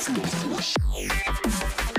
Let's go.